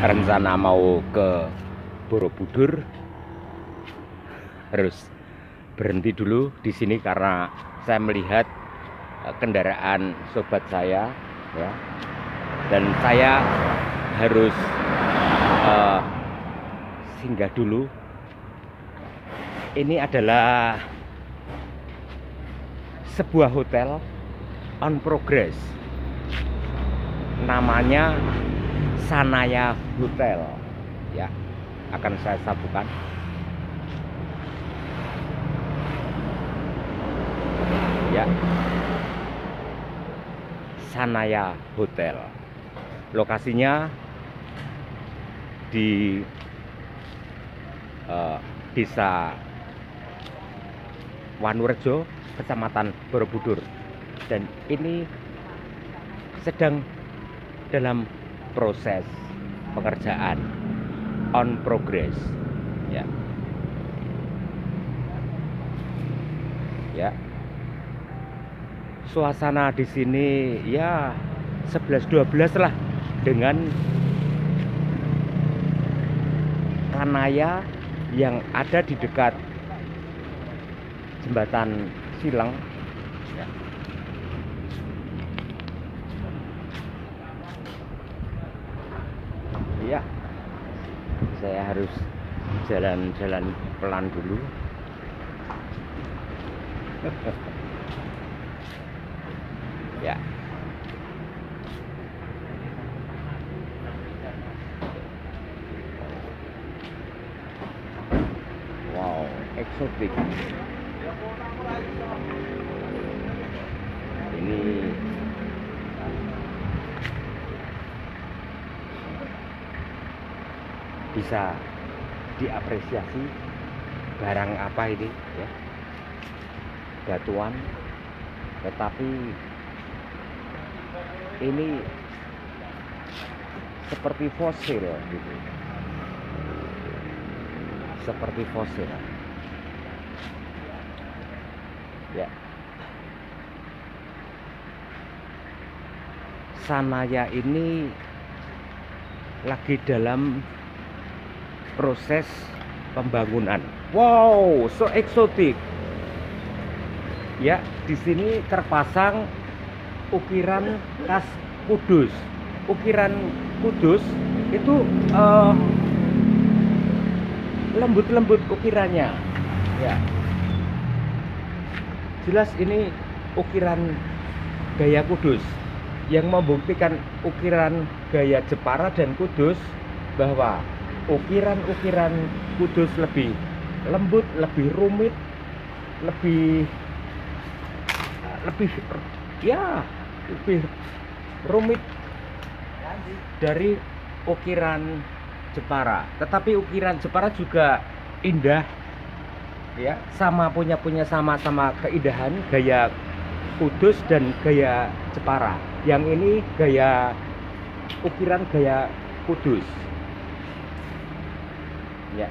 rencana mau ke Borobudur harus berhenti dulu di sini karena saya melihat eh, kendaraan sobat saya ya. Dan saya harus uh, singgah dulu. Ini adalah sebuah hotel on progress. Namanya Sanaya Hotel. Ya akan saya sabukan. Ya. Sanaya Hotel. Lokasinya di uh, desa Wanurejo kecamatan Borobudur. Dan ini sedang dalam proses pekerjaan on progress. Ya. Ya. Suasana di sini ya 11-12 lah dengan kanaya yang ada di dekat jembatan Silang. Ya saya harus jalan-jalan pelan dulu. Ya. Wow eksotik. Ini bisa diapresiasi barang apa ini ya. Batuan. Tetapi ini seperti fosil gitu. Seperti fosil. Ya. Sanaya ini lagi dalam proses pembangunan. Wow, so eksotik. Ya, di sini terpasang ukiran khas Kudus. Ukiran Kudus itu eh, lembut-lembut ukirannya. Ya. Jelas ini ukiran gaya Kudus yang membuktikan ukiran gaya Jepara dan Kudus bahwa ukiran-ukiran Kudus lebih lembut, lebih rumit, lebih lebih ya lebih rumit dari ukiran Jepara. Tetapi ukiran Jepara juga indah ya, sama punya punya sama-sama keindahan gaya Kudus dan gaya Jepara. Yang ini gaya ukiran gaya Kudus. Ya.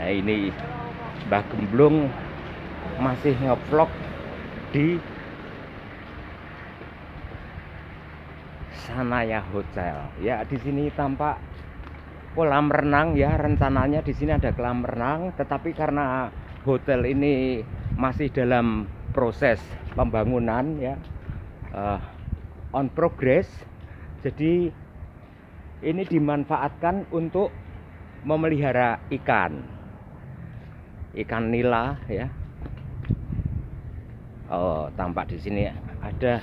Nah, ini Mbah Gemblung masih ngevlog di Sanaya Hotel. Ya, di sini tampak kolam renang ya, rencananya di sini ada kolam renang, tetapi karena hotel ini masih dalam proses pembangunan ya, uh, on progress. Jadi ini dimanfaatkan untuk memelihara ikan. Ikan nila ya. Oh, tampak di sini ada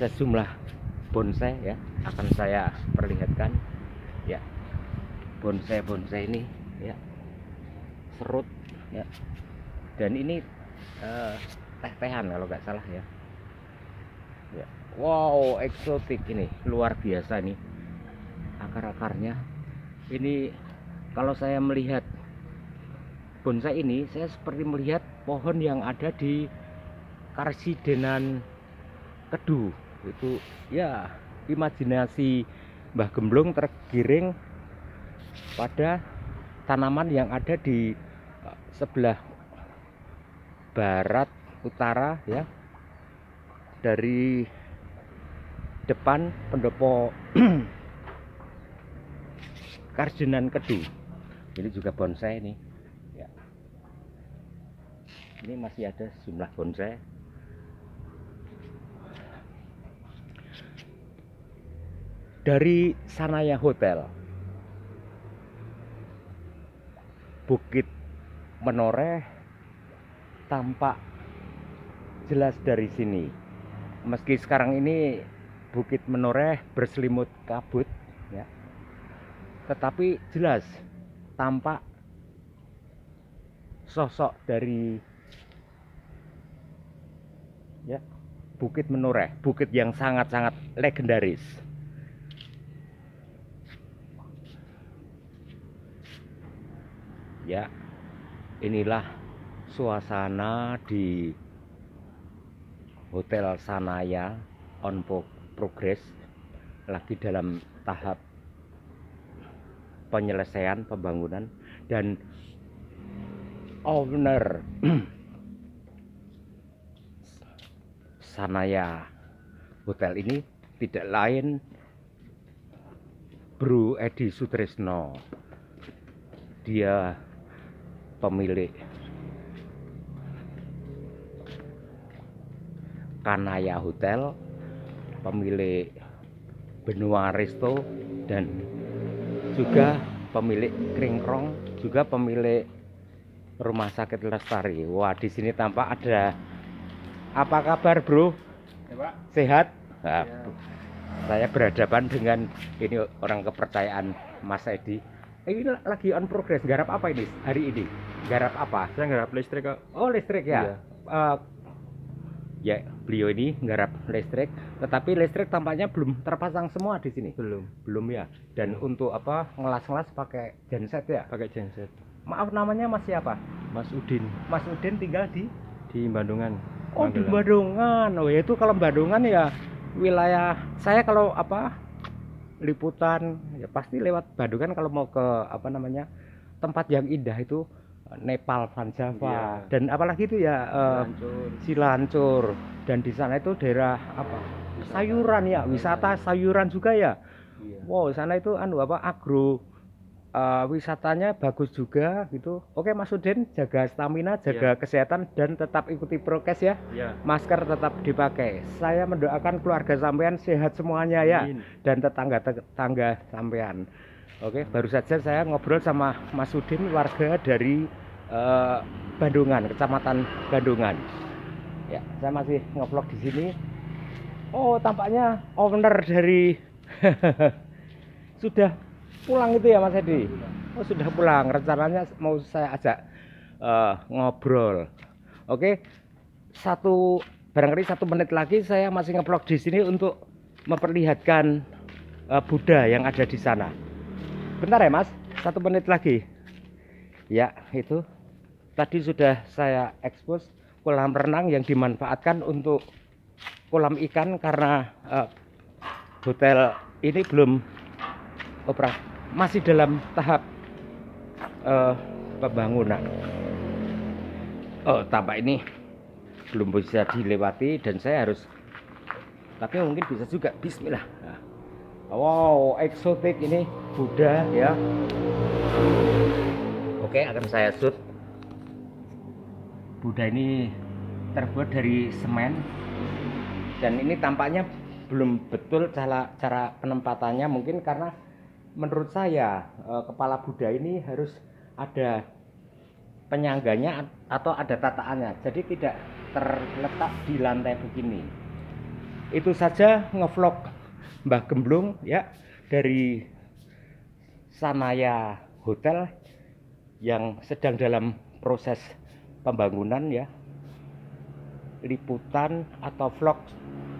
sejumlah bonsai ya akan saya perlihatkan ya bonsai bonsai ini ya serut ya dan ini uh, teh-tehan kalau nggak salah ya ya wow eksotik ini luar biasa nih akar-akarnya ini kalau saya melihat bonsai ini saya seperti melihat pohon yang ada di Karsidenan Kedu. Itu ya imajinasi Mbah Gemblung tergiring pada tanaman yang ada di eh, sebelah barat utara ya dari depan pendopo Karjenan Kedu. Ini juga bonsai ini. Ya. ini masih ada sejumlah bonsai. Dari Sanaya Hotel. Bukit Menoreh tampak jelas dari sini. Meski sekarang ini Bukit Menoreh berselimut kabut tetapi jelas tampak sosok dari ya Bukit Menoreh bukit yang sangat-sangat legendaris. Ya inilah suasana di Hotel Sanaya on progress lagi dalam tahap penyelesaian pembangunan dan owner. Sanaya Hotel ini tidak lain Bro Edi Sutrisno. Dia pemilik Kanaya Hotel, pemilik Benua Resto dan juga pemilik Kringkrong, juga pemilik Rumah Sakit Lestari. Wah, di sini tampak ada apa kabar, Bro? Ya, Pak. Sehat? Nah, Ya. Saya berhadapan dengan ini orang kepercayaan Mas Edi. Eh, Ini lagi on progress. Garap apa ini hari ini? Garap apa? Saya nggak listrik kok. Oh listrik Iya. ya. Eh, ya beliau ini nggarap listrik, tetapi listrik tampaknya belum terpasang semua di sini. Belum. Belum ya. Dan untuk apa ngelas-ngelas pakai genset ya. Pakai genset. Maaf namanya Mas siapa? Mas Udin Mas Udin tinggal di di Bandungan. Oh di. Bandungan. Oh ya itu kalau Bandungan ya wilayah saya kalau apa liputan ya pasti lewat Bandungan kalau mau ke apa namanya tempat yang indah itu Nepal, Van Java. Iya. dan apalagi itu ya eh, Hancur. Silancur dan di sana itu daerah apa? Sayuran ya wisata sayuran juga ya? Iya. wow sana itu anu apa agro eh, wisatanya bagus juga gitu. Oke Mas Udin jaga stamina jaga kesehatan dan tetap ikuti prokes ya. Iya. masker tetap dipakai. Saya mendoakan keluarga sampean sehat semuanya ya. Amin. dan tetangga-tetangga sampean oke baru saja saya ngobrol sama Mas Udin warga dari eh, Bandungan kecamatan Bandungan. Ya saya masih ngevlog di sini. Oh tampaknya owner dari sudah pulang itu ya Mas Edi? Oh sudah pulang. Rencananya mau saya ajak eh, ngobrol. Oke satu barangkali satu menit lagi saya masih ngevlog di sini untuk memperlihatkan eh, Buddha yang ada di sana bentar ya Mas. Satu menit lagi. Ya itu. Tadi sudah saya ekspos kolam renang yang dimanfaatkan untuk kolam ikan karena eh, hotel ini belum operasi masih dalam tahap eh, pembangunan. Oh tampak ini belum bisa dilewati dan saya harus tapi mungkin bisa juga. Bismillah. Nah. wow eksotik ini Buddha ya. Oke akan saya shoot. Buddha ini terbuat dari semen. Dan ini tampaknya belum betul cara cara penempatannya. Mungkin karena menurut saya eh, kepala Buddha ini harus ada penyangganya atau ada tataannya. Jadi tidak terletak di lantai begini. Itu saja ngevlog Mbah Gemblung ya dari Sanaya Hotel yang sedang dalam proses pembangunan ya liputan atau vlog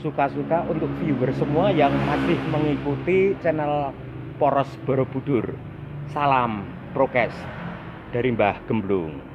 suka-suka untuk viewer semua yang masih mengikuti channel Poros Borobudur. Salam prokes dari Mbah Gemblung.